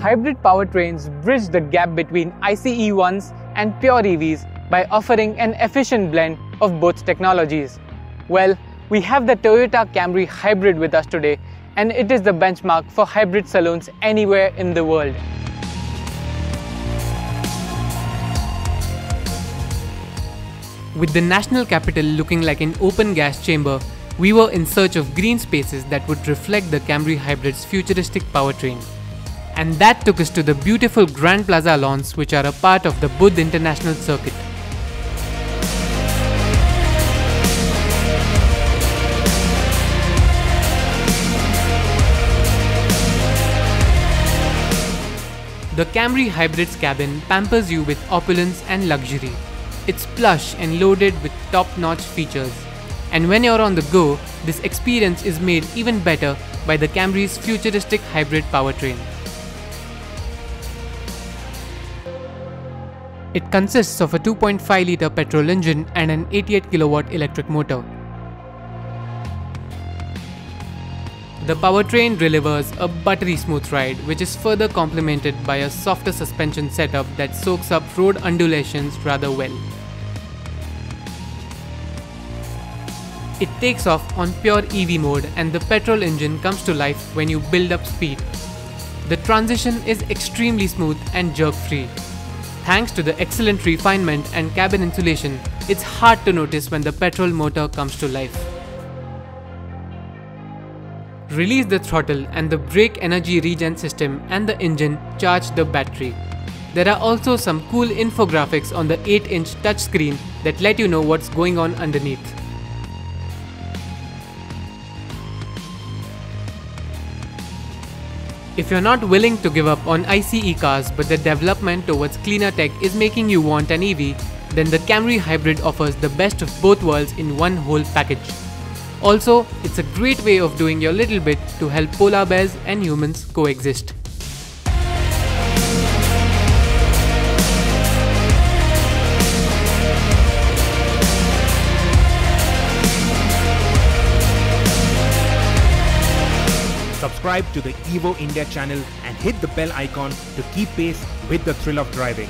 hybrid powertrains bridge the gap between ICE ones and pure EVs by offering an efficient blend of both technologies. Well, we have the Toyota Camry Hybrid with us today and it is the benchmark for hybrid saloons anywhere in the world. With the national capital looking like an open gas chamber, we were in search of green spaces that would reflect the Camry Hybrid's futuristic powertrain. And that took us to the beautiful Grand Plaza lawns which are a part of the Buddh International Circuit. The Camry Hybrid's cabin pampers you with opulence and luxury. It's plush and loaded with top-notch features. And when you're on the go, this experience is made even better by the Camry's futuristic hybrid powertrain. It consists of a 2.5 litre petrol engine and an 88 kilowatt electric motor. The powertrain delivers a buttery smooth ride which is further complemented by a softer suspension setup that soaks up road undulations rather well. It takes off on pure EV mode and the petrol engine comes to life when you build up speed. The transition is extremely smooth and jerk free. Thanks to the excellent refinement and cabin insulation, it's hard to notice when the petrol motor comes to life. Release the throttle and the brake energy regen system and the engine charge the battery. There are also some cool infographics on the 8-inch touchscreen that let you know what's going on underneath. If you're not willing to give up on ICE cars but the development towards cleaner tech is making you want an EV, then the Camry Hybrid offers the best of both worlds in one whole package. Also, it's a great way of doing your little bit to help polar bears and humans coexist. Subscribe to the Evo India channel and hit the bell icon to keep pace with the thrill of driving.